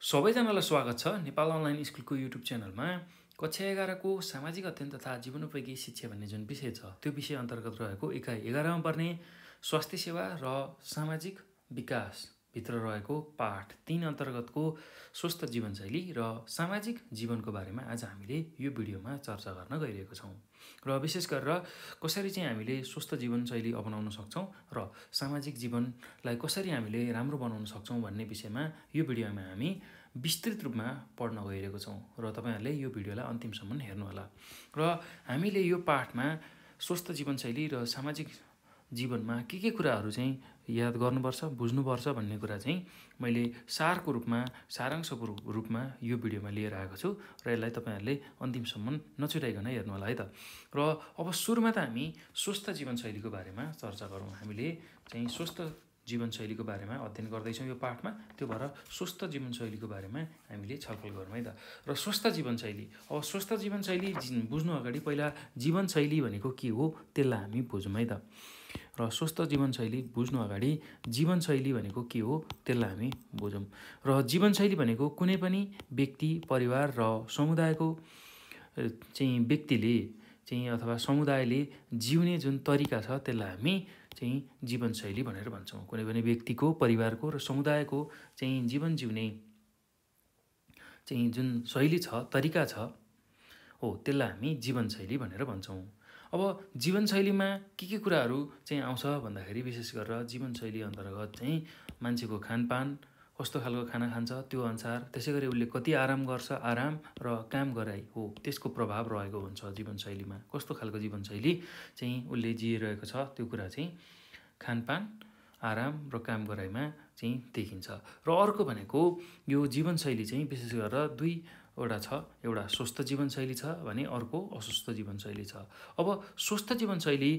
सबैजनालाई स्वागत छ। नेपाल अनलाइन स्कुलको युट्युब च्यानलमा। कक्षा एघारको सामाजिक अध्ययन तथा जीवनोपयोगी शिक्षा भन्ने जुन विषय छ त्यो विषय अन्तर्गत रहेको एकाइ एघारमा पर्ने स्वास्थ्य सेवा र सामाजिक विकासभित्र रहेको पाठ तिन अन्तर्गतको स्वस्थ जीवनशैली र सामाजिक जीवनको बारेमा आज हामीले यो भिडियोमा चर्चा गर्न गइरहेको छौँ। र विशेष गरेर कसरी चाहिँ हामीले स्वस्थ जीवनशैली अपनाउन सक्छौँ र सामाजिक जीवनलाई कसरी हामीले राम्रो बनाउन सक्छौँ भन्ने विषयमा यो भिडियोमा हामी विस्तृत रूपमा पढ्न गइरहेको छौँ र तपाईँहरूले यो भिडियोलाई अन्तिमसम्म हेर्नुहोला। र हामीले यो पाठमा स्वस्थ जीवनशैली र सामाजिक जीवनमा के के कुराहरू चाहिँ याद गर्नुपर्छ बुझ्नुपर्छ भन्ने कुरा चाहिँ मैले सारको रूपमा सारांशको रूपमा यो भिडियोमा लिएर आएको छु र यसलाई तपाईँहरूले अन्तिमसम्म नछुटाइकन हेर्नु होला है त। र अब सुरुमा त हामी स्वस्थ जीवनशैलीको बारेमा चर्चा गरौँ। हामीले चाहिँ स्वस्थ जीवनशैलीको बारेमा अध्ययन गर्दैछौँ यो पाठमा। त्यो भएर स्वस्थ जीवनशैलीको बारेमा हामीले छलफल गरौँ है त। र स्वस्थ जीवनशैली अब स्वस्थ जीवनशैली बुझ्नु अगाडि पहिला जीवनशैली भनेको के हो त्यसलाई हामी बुझौँ है त। र स्वस्थ जीवनशैली बुझ्नु अगाडि जीवनशैली भनेको के हो त्यसलाई हामी बुझौँ। र जीवनशैली भनेको कुनै पनि व्यक्ति परिवार र समुदायको चाहिँ व्यक्तिले चाहिँ अथवा समुदायले जिउने जुन तरिका छ त्यसलाई हामी चाहिँ जीवनशैली भनेर भन्छौँ। कुनै पनि व्यक्तिको परिवारको र समुदायको चाहिँ जीवन जिउने चाहिँ जुन शैली छ तरिका छ हो त्यसलाई हामी जीवनशैली भनेर भन्छौँ। अब जीवनशैलीमा के के कुराहरू चाहिँ आउँछ भन्दाखेरि विशेष गरेर जीवनशैली अन्तर्गत चाहिँ मान्छेको खानपान कस्तो खालको खाना खान्छ त्यो अनुसार त्यसै गरी उसले कति आराम गर्छ आराम र काम गराइ हो त्यसको प्रभाव रहेको हुन्छ जीवनशैलीमा। कस्तो खालको जीवनशैली चाहिँ उसले जिइरहेको छ त्यो कुरा चाहिँ खानपान आराम र काम गराइमा चाहिँ देखिन्छ। र अर्को भनेको यो जीवनशैली चाहिँ विशेष गरेर दुईवटा छ एउटा स्वस्थ जीवनशैली छ भने अर्को अस्वस्थ जीवनशैली छ। अब स्वस्थ जीवनशैली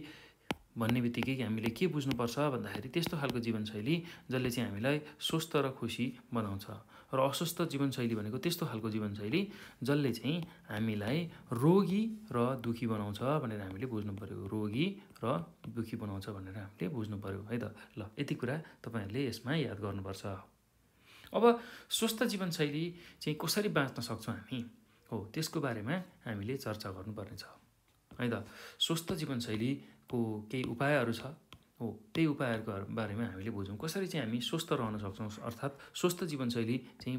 भन्ने बित्तिकै हामीले के बुझ्नुपर्छ भन्दाखेरि त्यस्तो खालको जीवनशैली जसले चाहिँ हामीलाई स्वस्थ र खुसी बनाउँछ। र अस्वस्थ जीवनशैली भनेको त्यस्तो खालको जीवनशैली जसले चाहिँ हामीलाई रोगी र दुःखी बनाउँछ भनेर हामीले बुझ्नु पऱ्यो रोगी र दुःखी बनाउँछ भनेर हामीले बुझ्नु पऱ्यो है त? ल यति कुरा तपाईँहरूले यसमा याद गर्नुपर्छ। अब स्वस्थ जीवनशैली चाहिँ कसरी बाँच्न सक्छौँ हामी? हो त्यसको बारेमा हामीले चर्चा गर्नुपर्ने छ है त स्वस्थ जीवनशैलीको केही उपायहरू छ? हो त्यही उपायहरूको बारेमा हामीले बुझौँ। कसरी चाहिँ हामी स्वस्थ रहन सक्छौँ? अर्थात् स्वस्थ जीवनशैली चाहिँ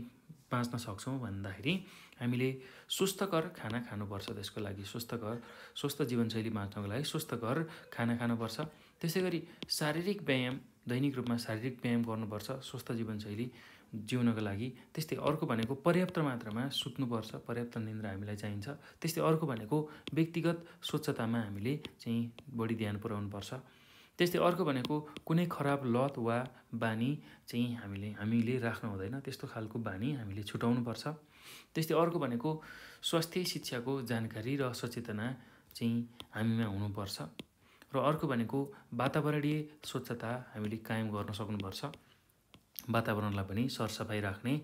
बाँच्न सक्छौँ भन्दाखेरि हामीले स्वस्थकर खाना खानुपर्छ त्यसको लागि स्वस्थकर स्वस्थ जीवनशैली बाँच्नको लागि स्वस्थकर खाना खानुपर्छ। त्यसै गरी शारीरिक व्यायाम दैनिक रूपमा शारीरिक व्यायाम गर्नुपर्छ स्वस्थ जीवनशैली जिउनको लागि। त्यस्तै अर्को भनेको पर्याप्त मात्रामा सुत्नुपर्छ पर्याप्त निन्द्रा हामीलाई चाहिन्छ। त्यस्तै अर्को भनेको व्यक्तिगत स्वच्छतामा हामीले चाहिँ बढी ध्यान पुर्याउनुपर्छ। त्यस्तै अर्को भनेको कुनै खराब लत वा बानी चाहिँ हामीले हामीले राख्नु हुँदैन। त्यस्तो खालको बानी हामीले छुटाउनुपर्छ। त्यस्तै अर्को भनेको स्वास्थ्य शिक्षाको जानकारी र सचेतना चाहिँ हामीमा हुनुपर्छ। र अर्को भनेको वातावरणीय स्वच्छता हामीले कायम गर्न सक्नुपर्छ। वातावरणलाई पनि सरसफाइ राख्ने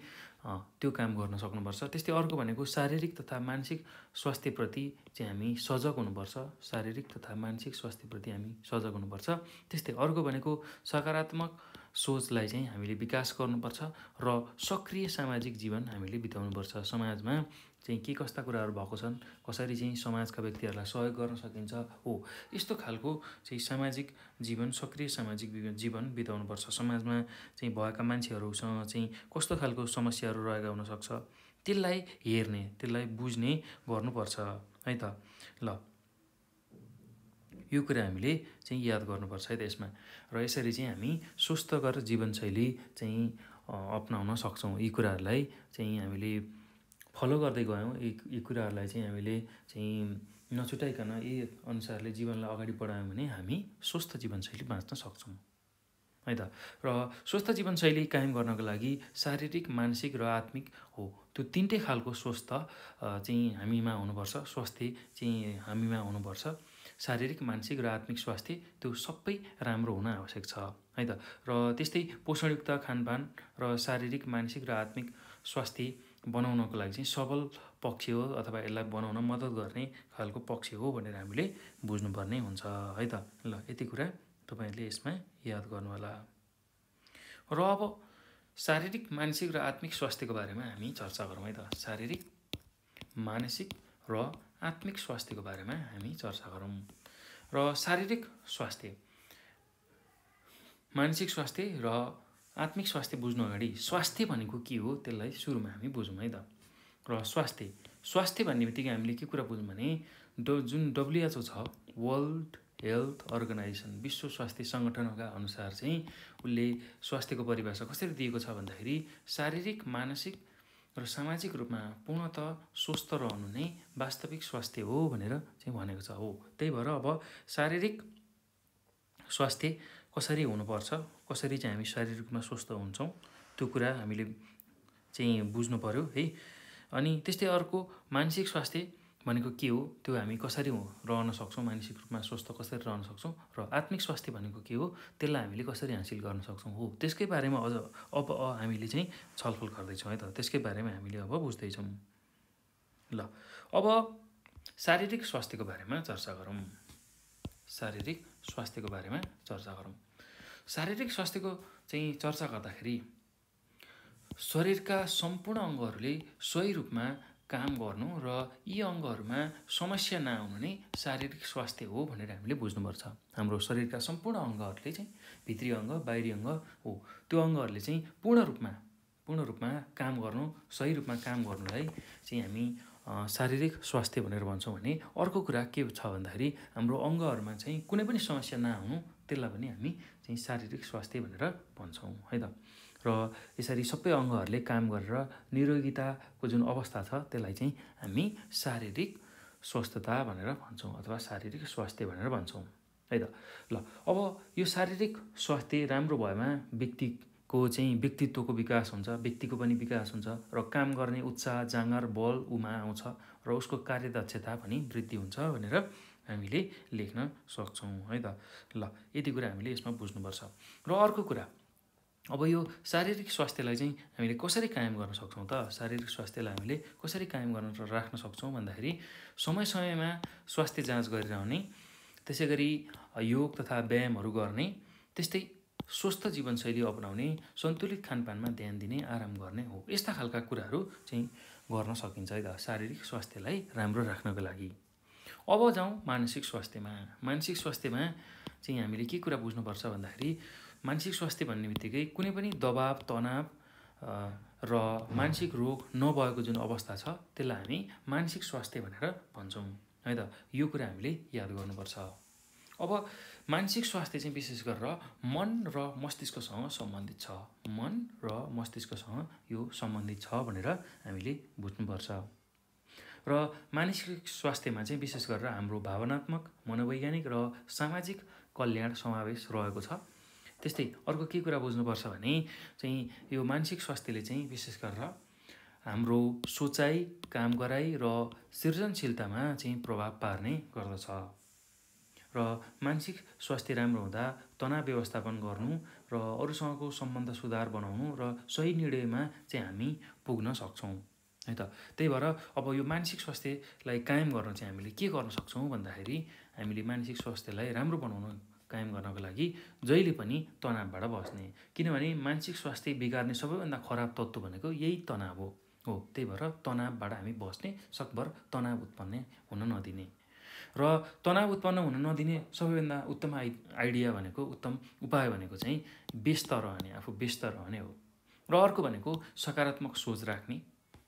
त्यो काम गर्न सक्नुपर्छ। त्यस्तै अर्को भनेको शारीरिक तथा मानसिक स्वास्थ्यप्रति चाहिँ हामी सजग हुनुपर्छ। शारीरिक तथा मानसिक स्वास्थ्यप्रति हामी सजग हुनुपर्छ। त्यस्तै अर्को भनेको सकारात्मक सोचलाई चाहिँ हामीले विकास गर्नुपर्छ र सक्रिय सामाजिक जीवन हामीले बिताउनुपर्छ समाजमा। चाहिँ के कस्ता कुराहरू भएको छन्? कसरी चाहिँ समाजका व्यक्तिहरूलाई सहयोग गर्न सकिन्छ? हो यस्तो खालको चाहिँ सामाजिक जीवन सक्रिय सामाजिक जीवन बिताउनुपर्छ। समाजमा चाहिँ भएका मान्छेहरूसँग चाहिँ कस्तो खालको समस्याहरू रहेका हुनसक्छ? त्यसलाई हेर्ने त्यसलाई बुझ्ने गर्नुपर्छ है त? ल यो कुरा हामीले चाहिँ याद गर्नुपर्छ है त यसमा? र यसरी चाहिँ हामी स्वस्थकर जीवनशैली चाहिँ अप्नाउन सक्छौँ। यी कुराहरूलाई चाहिँ हामीले फलो गर्दै गयौँ। यी यी कुराहरूलाई चाहिँ हामीले चाहिँ नछुटाइकन यी अनुसारले जीवनलाई अगाडि बढायौँ भने हामी स्वस्थ जीवनशैली बाँच्न सक्छौँ। है त? र स्वस्थ जीवनशैली कायम गर्नको लागि शारीरिक मानसिक र आत्मिक हो। त्यो तिनटै खालको स्वस्थ चाहिँ हामीमा हुनुपर्छ। स्वास्थ्य चाहिँ हामीमा हुनुपर्छ। शारीरिक मानसिक र आत्मिक स्वास्थ्य त्यो सबै राम्रो हुन आवश्यक छ। है त? र त्यस्तै पोषणयुक्त खानपान र शारीरिक मानसिक र आत्मिक स्वास्थ्य बनाउनको लागि चाहिँ सबल पक्ष हो अथवा यसलाई बनाउन मद्दत गर्ने खालको पक्ष हो भनेर हामीले बुझ्नुपर्ने हुन्छ है त? ल यति कुरा तपाईँहरूले यसमा याद गर्नु होला र अब शारीरिक मानसिक र आत्मिक स्वास्थ्यको बारेमा हामी चर्चा गरौँ है त? शारीरिक मानसिक र आत्मिक स्वास्थ्यको बारेमा हामी चर्चा गरौँ। र शारीरिक स्वास्थ्य मानसिक स्वास्थ्य र आत्मिक स्वास्थ्य बुझ्नु अगाडि स्वास्थ्य भनेको के हो? त्यसलाई सुरुमा हामी बुझौँ है त। र स्वास्थ्य स्वास्थ्य भन्ने बित्तिकै हामीले के कुरा बुझौँ भने ड जुन डब्लुएचओ छ वर्ल्ड हेल्थ अर्गनाइजेसन विश्व स्वास्थ्य सङ्गठनका अनुसार चाहिँ उसले स्वास्थ्यको परिभाषा कसरी दिएको छ भन्दाखेरि शारीरिक मानसिक र सामाजिक रूपमा पूर्णत स्वस्थ रहनु नै वास्तविक स्वास्थ्य हो भनेर चाहिँ भनेको छ। हो त्यही भएर अब शारीरिक स्वास्थ्य कसरी हुनुपर्छ कसरी चाहिँ हामी शारीरिक रूपमा स्वस्थ हुन्छौँ त्यो कुरा हामीले चाहिँ बुझ्नु पऱ्यो है। अनि त्यस्तै अर्को मानसिक स्वास्थ्य भनेको के हो त्यो हामी कसरी रहन सक्छौँ मानसिक रूपमा स्वस्थ कसरी रहन सक्छौँ र आत्मिक स्वास्थ्य भनेको के हो त्यसलाई हामीले कसरी हासिल गर्न सक्छौँ हो। त्यसकै बारेमा अझ अब हामीले चाहिँ छलफल गर्दैछौँ है त। त्यसकै बारेमा हामीले अब बुझ्दैछौँ। ल अब शारीरिक स्वास्थ्यको बारेमा चर्चा गरौँ। शारीरिक स्वास्थ्यको बारेमा चर्चा गरौँ। शारीरिक स्वास्थ्यको चाहिँ चर्चा गर्दाखेरि शरीरका सम्पूर्ण अङ्गहरूले सही रूपमा काम गर्नु र यी अङ्गहरूमा समस्या नआउनु नै शारीरिक स्वास्थ्य हो भनेर हामीले बुझ्नुपर्छ। हाम्रो शरीरका सम्पूर्ण अङ्गहरूले चाहिँ भित्री अङ्ग बाहिरी अङ्ग हो। त्यो अङ्गहरूले चाहिँ पूर्ण रूपमा पूर्ण रूपमा काम गर्नु सही रूपमा काम गर्नुलाई चाहिँ हामी शारीरिक स्वास्थ्य भनेर भन्छौँ भने अर्को कुरा के छ भन्दाखेरि हाम्रो अङ्गहरूमा चाहिँ कुनै पनि समस्या नआउनु त्यसलाई पनि हामी चाहिँ शारीरिक स्वास्थ्य भनेर भन्छौँ है त? र यसरी सबै अङ्गहरूले काम गरेर निरोगिताको जुन अवस्था छ त्यसलाई चाहिँ हामी शारीरिक स्वस्थता भनेर भन्छौँ अथवा शारीरिक स्वास्थ्य भनेर भन्छौँ है त? ल अब यो शारीरिक स्वास्थ्य राम्रो भएमा व्यक्तिको चाहिँ व्यक्तित्वको विकास हुन्छ व्यक्तिको पनि विकास हुन्छ र काम गर्ने उत्साह जाँगर बल उमा आउँछ र उसको कार्यदक्षता पनि वृद्धि हुन्छ भनेर हामीले लेख्न सक्छौँ है त? ल यति कुरा हामीले यसमा बुझ्नुपर्छ। र अर्को कुरा अब यो शारीरिक स्वास्थ्यलाई चाहिँ हामीले कसरी कायम गर्न सक्छौँ त? शारीरिक स्वास्थ्यलाई हामीले कसरी कायम गर्न राख्न सक्छौँ भन्दाखेरि समय समयमा स्वास्थ्य जाँच गरिरहने त्यसै गरी योग तथा व्यायामहरू गर्ने त्यस्तै स्वस्थ जीवनशैली अपनाउने सन्तुलित खानपानमा ध्यान दिने आराम गर्ने हो। यस्ता खालका कुराहरू चाहिँ गर्न सकिन्छ है त शारीरिक स्वास्थ्यलाई राम्रो राख्नको लागि। अब जाउँ मानसिक स्वास्थ्यमा। मानसिक स्वास्थ्यमा चाहिँ हामीले के कुरा बुझ्नुपर्छ भन्दाखेरि मानसिक स्वास्थ्य भन्ने बित्तिकै कुनै पनि दबाब तनाव र मानसिक रोग नभएको जुन अवस्था छ त्यसलाई हामी मानसिक स्वास्थ्य भनेर भन्छौँ। है त यो कुरा हामीले याद गर्नुपर्छ। अब मानसिक स्वास्थ्य चाहिँ विशेष गरेर मन र मस्तिष्कसँग सम्बन्धित छ। मन र मस्तिष्कसँग यो सम्बन्धित छ भनेर हामीले बुझ्नुपर्छ। र मानसिक स्वास्थ्यमा चाहिँ विशेष गरेर हाम्रो भावनात्मक मनोवैज्ञानिक र सामाजिक कल्याण समावेश रहेको छ। त्यस्तै अर्को के कुरा बुझ्नुपर्छ भने चाहिँ यो मानसिक स्वास्थ्यले चाहिँ विशेष गरेर हाम्रो सोचाइ काम गराइ र सृजनशीलतामा चाहिँ प्रभाव पार्ने गर्दछ। र मानसिक स्वास्थ्य राम्रो हुँदा तनाव व्यवस्थापन गर्नु र अरूसँगको सम्बन्ध सुधार बनाउनु र सही निर्णयमा चाहिँ हामी पुग्न सक्छौँ है त? त्यही भएर अब यो मानसिक स्वास्थ्यलाई कायम गर्न चाहिँ हामीले के गर्न सक्छौँ भन्दाखेरि हामीले मानसिक स्वास्थ्यलाई राम्रो बनाउनु कायम गर्नको लागि जहिले पनि तनावबाट बस्ने किनभने मानसिक स्वास्थ्य बिगार्ने सबैभन्दा खराब तत्त्व भनेको यही तनाव हो। हो त्यही भएर तनावबाट हामी बस्ने सकभर तनाव उत्पन्न हुन नदिने। र तनाव उत्पन्न हुन नदिने सबैभन्दा उत्तम आइ आइडिया भनेको उत्तम उपाय भनेको चाहिँ व्यस्त रहने आफू व्यस्त रहने हो। र अर्को भनेको सकारात्मक सोच राख्ने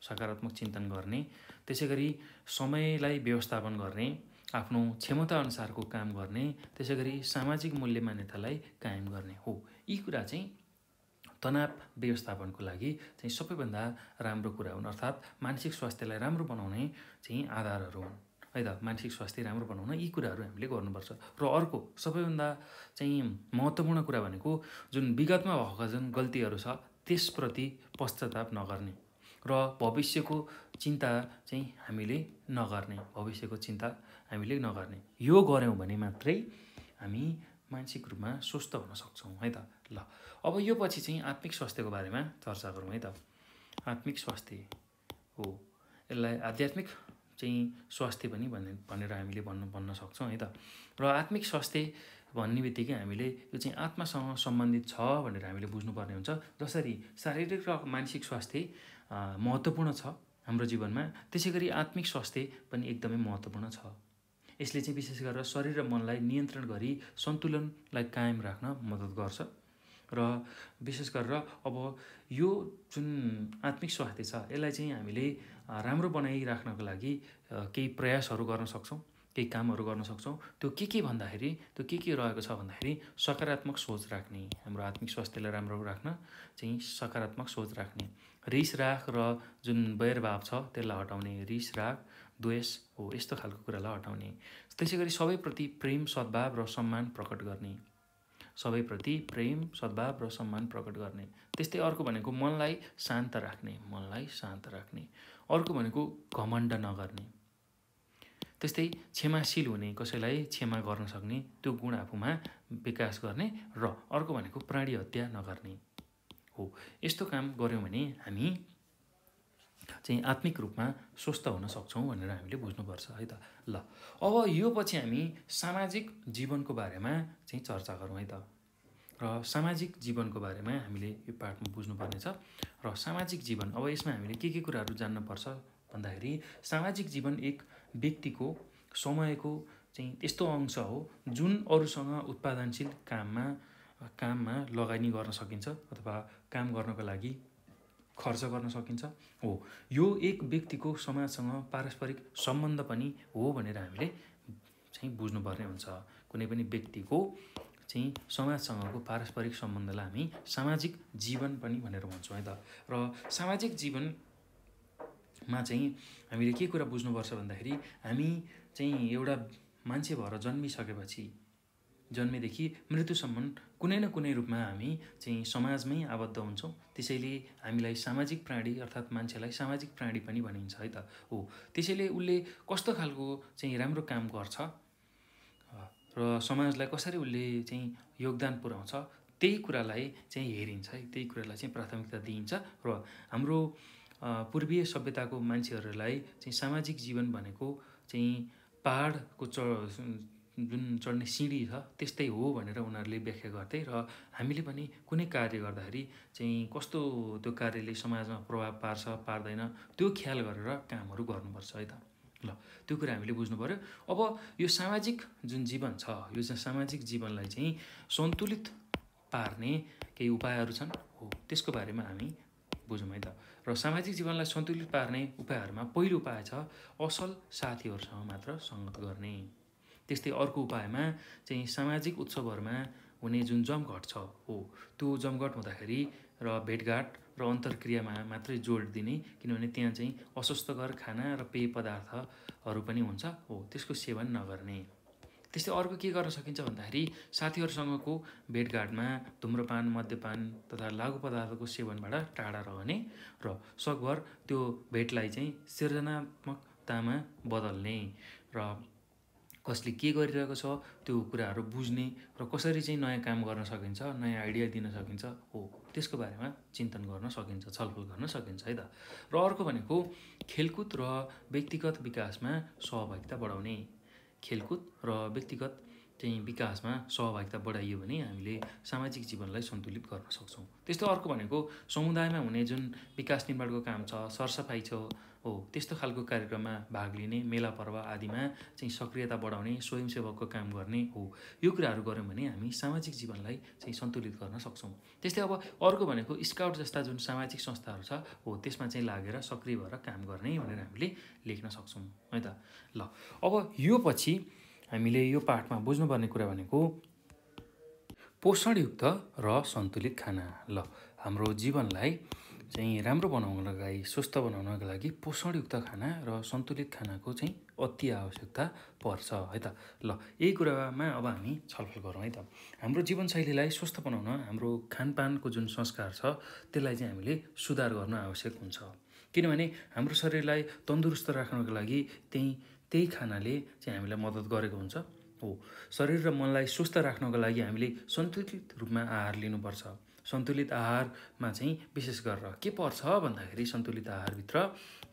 सकारात्मक चिन्तन गर्ने त्यसै गरी समयलाई व्यवस्थापन गर्ने आफ्नो क्षमता अनुसारको काम गर्ने त्यसै गरी सामाजिक मूल्य मान्यतालाई कायम गर्ने हो। यी कुरा चाहिँ तनाव व्यवस्थापनको लागि चाहिँ सबैभन्दा राम्रो कुरा हुन्। अर्थात् मानसिक स्वास्थ्यलाई राम्रो बनाउने चाहिँ आधारहरू हुन्। है त मानसिक स्वास्थ्य राम्रो बनाउन यी कुराहरू हामीले गर्नुपर्छ। र अर्को सबैभन्दा चाहिँ महत्त्वपूर्ण कुरा भनेको जुन विगतमा भएका जुन गल्तीहरू छ त्यसप्रति पश्चाताप नगर्ने र भविष्यको चिन्ता चाहिँ हामीले नगर्ने भविष्यको चिन्ता हामीले नगर्ने। यो गऱ्यौँ भने मात्रै हामी मानसिक रूपमा स्वस्थ हुन सक्छौँ है त? ल अब यो पछि चाहिँ आत्मिक स्वास्थ्यको बारेमा चर्चा गरौँ है त? आत्मिक स्वास्थ्य हो। यसलाई आध्यात्मिक चाहिँ स्वास्थ्य पनि भन्ने भनेर हामीले भन्नु भन्न सक्छौँ है त। र आत्मिक स्वास्थ्य भन्ने बित्तिकै हामीले यो चाहिँ आत्मासँग सम्बन्धित छ भनेर हामीले बुझ्नुपर्ने हुन्छ। जसरी शारीरिक र मानसिक स्वास्थ्य महत्त्वपूर्ण छ हाम्रो जीवनमा त्यसै गरी आत्मिक स्वास्थ्य पनि एकदमै महत्त्वपूर्ण छ। यसले चाहिँ विशेष गरेर शरीर र मनलाई नियन्त्रण गरी सन्तुलनलाई कायम राख्न मद्दत गर्छ। र विशेष गरेर अब यो जुन आत्मिक स्वास्थ्य छ यसलाई चाहिँ हामीले राम्रो बनाइराख्नको लागि केही प्रयासहरू गर्न सक्छौँ केही कामहरू गर्न सक्छौँ। त्यो के के भन्दाखेरि त्यो के के रहेको छ भन्दाखेरि सकारात्मक सोच राख्ने हाम्रो आत्मिक स्वास्थ्यलाई राम्रो राख्न चाहिँ सकारात्मक सोच राख्ने। रिस राग र जुन वैरभाव छ त्यसलाई हटाउने। रिस राग द्वेष हो यस्तो खालको कुरालाई हटाउने। त्यसै गरी सबैप्रति प्रेम सद्भाव र सम्मान प्रकट गर्ने। सबैप्रति प्रेम सद्भाव र सम्मान प्रकट गर्ने। त्यस्तै अर्को भनेको मनलाई शान्त राख्ने मनलाई शान्त राख्ने। अर्को भनेको घमण्ड नगर्ने। त्यस्तै क्षमाशील हुने कसैलाई क्षमा गर्न सक्ने त्यो गुण आफूमा विकास गर्ने र अर्को भनेको प्राणी हत्या नगर्ने हो। यस्तो काम गऱ्यौँ भने हामी चाहिँ आत्मिक रूपमा स्वस्थ हुन सक्छौँ भनेर हामीले बुझ्नुपर्छ है त? ल अब यो पछि हामी सामाजिक जीवनको बारेमा चाहिँ चर्चा गरौँ है त? र सामाजिक जीवनको बारेमा हामीले यो पाठमा बुझ्नुपर्ने छ र सामाजिक जीवन अब यसमा हामीले के के कुराहरू जान्नुपर्छ भन्दाखेरि सामाजिक जीवन एक व्यक्तिको समयको चाहिँ यस्तो अंश हो जुन अरूसँग उत्पादनशील काममा काममा लगानी गर्न सकिन्छ अथवा काम गर्नको लागि खर्च गर्न सकिन्छ। हो। यो एक व्यक्तिको समाजसँग पारस्परिक सम्बन्ध पनि हो भनेर हामीले चाहिँ बुझ्नुपर्ने हुन्छ। कुनै पनि व्यक्तिको चाहिँ समाजसँगको पारस्परिक सम्बन्धलाई हामी सामाजिक जीवन पनि भनेर भन्छौँ है त। र सामाजिक जीवनमा चाहिँ हामीले के कुरा बुझ्नुपर्छ भन्दाखेरि हामी चाहिँ एउटा मान्छे भएर जन्मिसकेपछि जन्मेदेखि मृत्युसम्म कुनै न कुनै रूपमा हामी चाहिँ समाजमै आबद्ध हुन्छौँ। त्यसैले हामीलाई सामाजिक प्राणी अर्थात् मान्छेलाई सामाजिक प्राणी पनि भनिन्छ है त। हो। त्यसैले उसले कस्तो खालको चाहिँ राम्रो काम गर्छ र समाजलाई कसरी उसले चाहिँ योगदान पुर्याउँछ त्यही कुरालाई चाहिँ हेरिन्छ है। त्यही कुरालाई चाहिँ प्राथमिकता दिइन्छ र हाम्रो पूर्वीय सभ्यताको मान्छेहरूलाई चाहिँ सामाजिक जीवन भनेको चाहिँ पाहाडको च जुन चढ्ने सिँढी छ त्यस्तै हो भनेर उनीहरूले व्याख्या गर्थे र हामीले पनि कुनै कार्य गर्दाखेरि चाहिँ कस्तो त्यो कार्यले समाजमा प्रभाव पार्छ पार्दैन त्यो ख्याल गरेर कामहरू गर्नुपर्छ है त। ल त्यो कुरा हामीले बुझ्नु पऱ्यो अब यो सामाजिक जुन जीवन छ यो चाहिँ सामाजिक जीवनलाई चाहिँ सन्तुलित पार्ने केही उपायहरू छन्? हो त्यसको बारेमा हामी बुझौँ है त। र सामाजिक जीवनलाई सन्तुलित पार्ने उपायहरूमा पहिलो उपाय छ असल साथीहरूसँग मात्र सङ्गत गर्ने। त्यस्तै अर्को उपायमा चाहिँ सामाजिक उत्सवहरूमा हुने जुन जमघट छ हो त्यो जमघट हुँदाखेरि र भेटघाट र अन्तर्क्रियामा मात्रै जोड दिने किनभने त्यहाँ चाहिँ अस्वस्थकर खाना र पेय पदार्थहरू पनि हुन्छ हो त्यसको सेवन नगर्ने। त्यस्तै अर्को के गर्न सकिन्छ भन्दाखेरि साथीहरूसँगको भेटघाटमा धुम्रपान मद्यपान तथा लागु पदार्थको सेवनबाट टाढा रहने र सकभर त्यो भेटलाई चाहिँ सृजनात्मकतामा बदल्ने र कसले के गरिरहेको छ त्यो कुराहरू बुझ्ने र कसरी चाहिँ नयाँ काम गर्न सकिन्छ नयाँ आइडिया दिन सकिन्छ हो त्यसको बारेमा चिन्तन गर्न सकिन्छ छलफल गर्न सकिन्छ है त? र अर्को भनेको खेलकुद र व्यक्तिगत विकासमा सहभागिता बढाउने। खेलकुद र व्यक्तिगत चाहिँ विकासमा सहभागिता बढाइयो भने हामीले सामाजिक जीवनलाई सन्तुलित गर्न सक्छौँ। त्यस्तो अर्को भनेको समुदायमा हुने जुन विकास निर्माणको काम छ सरसफाइ छ हो त्यस्तो खालको कार्यक्रममा भाग लिने मेला पर्व आदिमा चाहिँ सक्रियता बढाउने स्वयंसेवकको काम गर्ने हो। यो कुराहरू गऱ्यौँ भने हामी सामाजिक जीवनलाई चाहिँ सन्तुलित गर्न सक्छौँ। त्यस्तै अब अर्को भनेको स्काउट जस्ता जुन सामाजिक संस्थाहरू छ हो त्यसमा चाहिँ लागेर सक्रिय भएर काम गर्ने भनेर हामीले लेख्न सक्छौँ। है त? ल अब यो पछि हामीले यो पाठमा बुझ्नुपर्ने कुरा भनेको पोषणयुक्त र सन्तुलित खाना। ल हाम्रो जीवनलाई चाहिँ राम्रो बनाउनको लागि स्वस्थ बनाउनको लागि पोषणयुक्त खाना र सन्तुलित खानाको चाहिँ अति आवश्यकता पर्छ है त? ल यही कुरामा अब हामी छलफल गरौँ है त? हाम्रो जीवनशैलीलाई स्वस्थ बनाउन हाम्रो खानपानको जुन संस्कार छ त्यसलाई चाहिँ हामीले सुधार गर्न आवश्यक हुन्छ। किनभने हाम्रो शरीरलाई तन्दुरुस्त राख्नको लागि त्यही त्यही खानाले चाहिँ हामीलाई मद्दत गरेको हुन्छ। हो शरीर र मनलाई स्वस्थ राख्नको लागि हामीले सन्तुलित रूपमा आहार लिनुपर्छ। सन्तुलित आहारमा चाहिँ विशेष गरेर के पर्छ भन्दाखेरि सन्तुलित आहारभित्र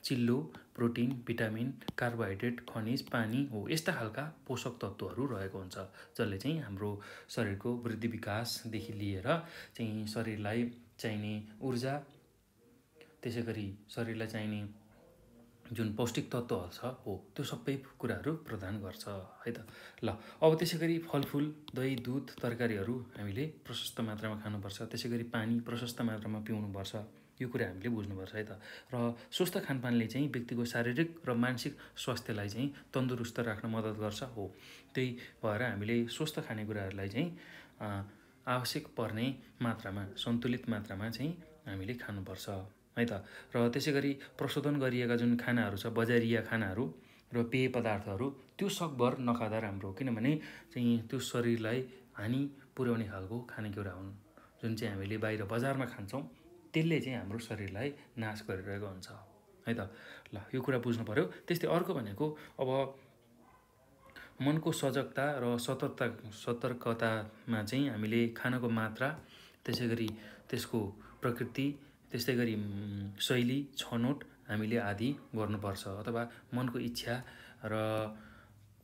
चिल्लो प्रोटिन भिटामिन कार्बोहाइड्रेट खनिज पानी हो यस्ता खालका पोषक तत्त्वहरू रहेको हुन्छ जसले चाहिँ हाम्रो शरीरको वृद्धि विकासदेखि लिएर चाहिँ शरीरलाई चाहिने ऊर्जा त्यसै गरी शरीरलाई चाहिने जुन पौष्टिक तत्त्वहरू छ हो त्यो सबै कुराहरू प्रदान गर्छ है त? ल अब त्यसै गरी फलफुल दही दुध तरकारीहरू हामीले प्रशस्त मात्रामा खानुपर्छ त्यसै गरी पानी प्रशस्त मात्रामा पिउनुपर्छ यो कुरा हामीले बुझ्नुपर्छ है त? र स्वस्थ खानपानले चाहिँ व्यक्तिको शारीरिक र मानसिक स्वास्थ्यलाई चाहिँ तन्दुरुस्त राख्न मद्दत गर्छ हो। त्यही भएर हामीले स्वस्थ खानेकुराहरूलाई चाहिँ आवश्यक पर्ने मात्रामा सन्तुलित मात्रामा चाहिँ हामीले खानुपर्छ। है त? र त्यसै गरी प्रशोधन गरिएका जुन खानाहरू छ बजारिया खानाहरू र पेय पदार्थहरू त्यो सकभर नखाँदा राम्रो किनभने चाहिँ त्यो शरीरलाई हानि पुर्याउने खालको खानेकुरा हुन्। जुन चाहिँ हामीले बाहिर बजारमा खान्छौँ त्यसले चाहिँ हाम्रो शरीरलाई नाश गरिरहेको हुन्छ। है त? ल यो कुरा बुझ्नु पऱ्यो त्यस्तै अर्को भनेको अब मनको सजगता र सतर्कता सतर्कतामा चाहिँ हामीले खानाको मात्रा त्यसै गरी त्यसको प्रकृति त्यस्तै गरी शैली छनौट हामीले आदि गर्नुपर्छ अथवा मनको इच्छा र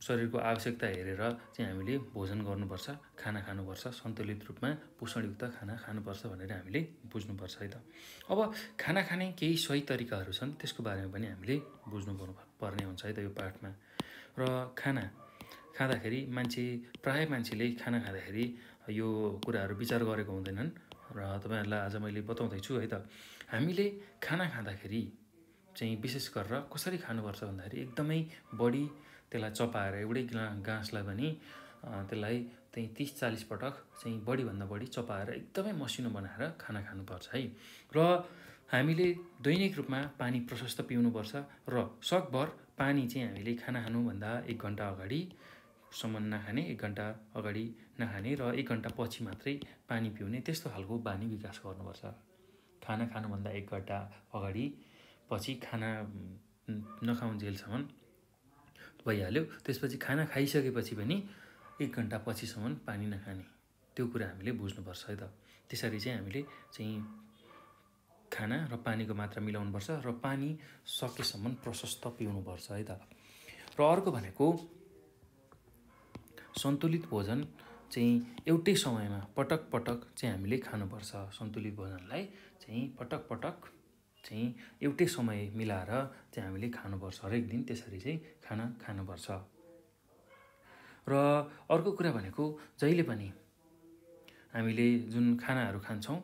शरीरको आवश्यकता हेरेर चाहिँ हामीले भोजन गर्नुपर्छ खाना खानुपर्छ सन्तुलित रूपमा पोषणयुक्त खाना खानुपर्छ भनेर हामीले बुझ्नुपर्छ है त। अब खाना खाने केही सही तरिकाहरू छन् त्यसको बारेमा पनि हामीले बुझ्नु पर्ने हुन्छ है त यो पाठमा। र खाना खाँदाखेरि मान्छे प्रायः मान्छेले खाना खाँदाखेरि यो कुराहरू विचार गरेको हुँदैनन्। र तपाईँहरूलाई आज मैले बताउँदैछु है त। हामीले खाना खाँदाखेरि चाहिँ विशेष गरेर कसरी खानुपर्छ भन्दाखेरि एकदमै बढी त्यसलाई चपाएर एउटै गाँसलाई पनि त्यसलाई त्यहीँ तिस चालिस पटक चाहिँ बढीभन्दा बढी चपाएर एकदमै मसिनो बनाएर खाना खानुपर्छ है। र हामीले दैनिक रूपमा पानी प्रशस्त पिउनुपर्छ र सकभर पानी चाहिँ हामीले खाना खानुभन्दा एक घन्टा अगाडि सम्म नखाने एक घन्टा अगाडि नखाने र एक घन्टा पछि मात्रै पानी पिउने त्यस्तो खालको बानी विकास गर्नुपर्छ। खाना खानुभन्दा एक घन्टा अगाडि पछि खाना नखाउन्जेलसम्म भइहाल्यो। त्यसपछि खाना खाइसकेपछि पनि एक घन्टा पछिसम्म पानी नखाने। त्यो कुरा हामीले बुझ्नुपर्छ है त। त्यसरी चाहिँ हामीले चाहिँ खाना र पानीको मात्रा मिलाउनुपर्छ र पानी सकेसम्म प्रशस्त पिउनुपर्छ है त। र अर्को भनेको सन्तुलित भोजन चाहिँ एउटै समयमा पटक पटक चाहिँ हामीले खानुपर्छ। सन्तुलित भोजनलाई चाहिँ पटक पटक चाहिँ एउटै समय मिलाएर चाहिँ हामीले खानुपर्छ। हरेक दिन त्यसरी चाहिँ खाना खानुपर्छ। र अर्को कुरा भनेको जहिले पनि हामीले जुन खानाहरू खान्छौँ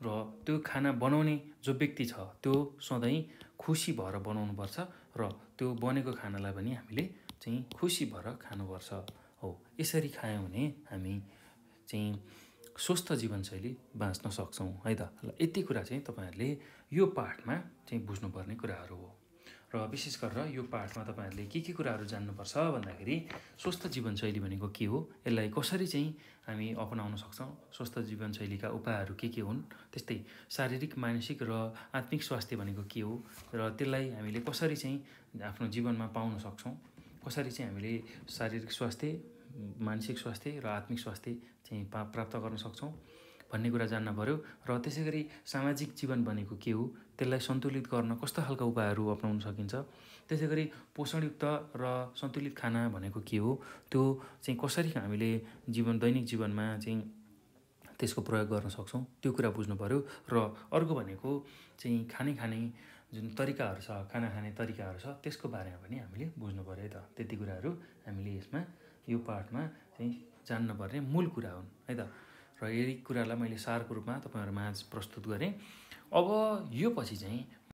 र त्यो खाना बनाउने जो व्यक्ति छ त्यो सधैँ खुसी भएर बनाउनुपर्छ र त्यो बनेको खानालाई पनि हामीले चाहिँ खुसी भएर खानुपर्छ। हो यसरी खायौँ भने हामी चाहिँ स्वस्थ जीवनशैली बाँच्न सक्छौँ है त? ल यति कुरा चाहिँ तपाईँहरूले यो पाठमा चाहिँ बुझ्नुपर्ने कुराहरू हो। र विशेष गरेर यो पाठमा तपाईँहरूले के के कुराहरू जान्नुपर्छ भन्दाखेरि स्वस्थ जीवनशैली भनेको के हो? यसलाई कसरी चाहिँ हामी अपनाउन सक्छौँ? स्वस्थ जीवनशैलीका उपायहरू के के हुन्? त्यस्तै शारीरिक मानसिक र आत्मिक स्वास्थ्य भनेको के हो? र त्यसलाई हामीले कसरी चाहिँ आफ्नो जीवनमा पाउन सक्छौँ? कसरी चाहिँ हामीले शारीरिक स्वास्थ्य मानसिक स्वास्थ्य र आत्मिक स्वास्थ्य चाहिँ प्राप्त गर्न सक्छौँ भन्ने कुरा जान्न पऱ्यो र त्यसै गरी सामाजिक जीवन भनेको के हो? त्यसलाई सन्तुलित गर्न कस्तो खालका उपायहरू अप्नाउन सकिन्छ? त्यसै गरी पोषणयुक्त र सन्तुलित खाना भनेको के हो? त्यो चाहिँ कसरी हामीले जीवन दैनिक जीवनमा चाहिँ त्यसको प्रयोग गर्न सक्छौँ? त्यो कुरा बुझ्नु पऱ्यो र अर्को भनेको चाहिँ खाने खाने जुन तरिकाहरू छ खाना खाने तरिकाहरू छ त्यसको बारेमा पनि हामीले बुझ्नु पऱ्यो है त। त्यति कुराहरू हामीले यसमा यो पाठमा चाहिँ जान्नुपर्ने मूल कुरा हुन् है त। र यही कुरालाई मैले सारको रूपमा तपाईँहरूमा प्रस्तुत गरेँ। अब यो पछि चाहिँ